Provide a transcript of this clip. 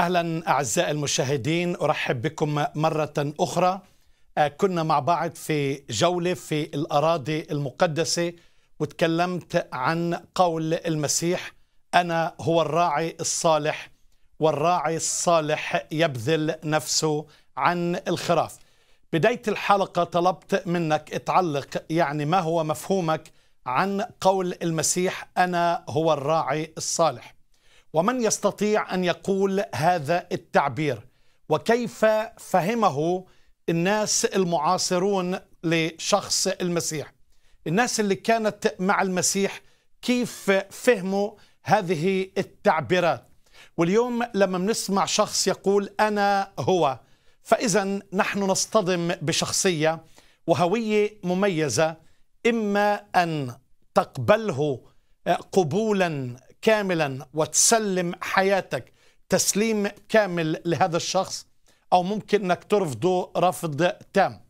أهلا أعزائي المشاهدين أرحب بكم مرة أخرى. آه، كنا مع بعض في جولة في الأراضي المقدسة وتكلمت عن قول المسيح أنا هو الراعي الصالح والراعي الصالح يبذل نفسه عن الخراف. بداية الحلقة طلبت منك تعلق يعني ما هو مفهومك عن قول المسيح أنا هو الراعي الصالح. ومن يستطيع أن يقول هذا التعبير؟ وكيف فهمه الناس المعاصرون لشخص المسيح؟ الناس اللي كانت مع المسيح كيف فهموا هذه التعبيرات؟ واليوم لما بنسمع شخص يقول أنا هو فإذا نحن نصطدم بشخصية وهوية مميزة إما أن تقبله قبولا كاملا وتسلم حياتك تسليم كامل لهذا الشخص أو ممكن إنك ترفضه رفض تام.